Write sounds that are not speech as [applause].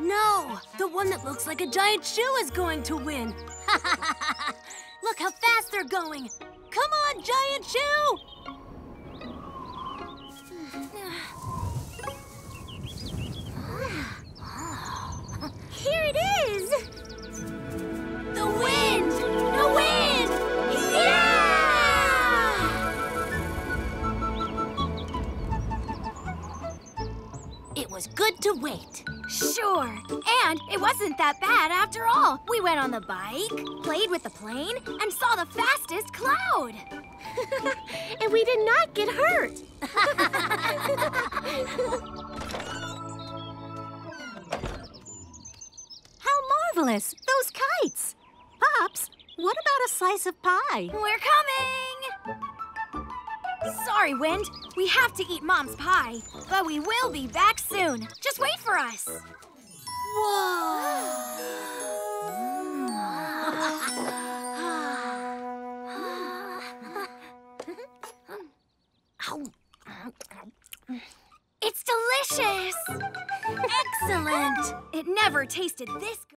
No, the one that looks like a giant shoe is going to win. [laughs] Look how fast they're going. Come on, giant shoe! [sighs] [sighs] It was good to wait. Sure. And it wasn't that bad after all. We went on the bike, played with the plane, and saw the fastest cloud. [laughs] and we did not get hurt. [laughs] How marvelous! Those kites! Pops, what about a slice of pie? We're coming! Sorry, Wind. We have to eat Mom's pie. But we will be back soon. Just wait for us. [laughs] It's delicious! Excellent! It never tasted this good.